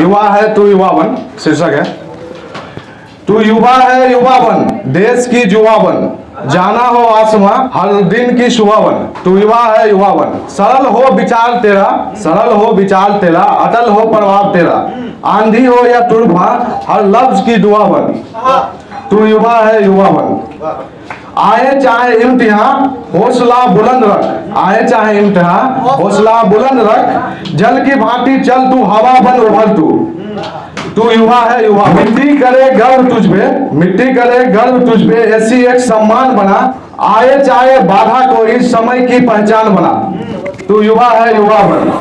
युवा है तू युवा बन, शीर्षक है। तू युवा है, युवा बन, देश की जुआ बन, जाना हो आसमां, हर दिन की सुबह बन। तू युवा है, युवा बन, सरल हो विचार तेरा, सरल हो विचार तेरा, अटल हो प्रभाव तेरा। आंधी हो या तूफ़ान, हर लफ्ज की दुआ बन। तू युवा है, युवा बन। आए चाहे इम्तिहान हौसला बुलंद रख। आए चाहे इम्तिहान हौसला बुलंद रख। जल की भांति चल तू, हवा बन उभर तू। तू युवा है, युवा। मिट्टी करे गर्व तुझ पे, मिट्टी करे गर्व तुझ पे, ऐसी एक सम्मान बना। आए चाहे बाधा कोई समय की पहचान बना। तू युवा है, युवा बन।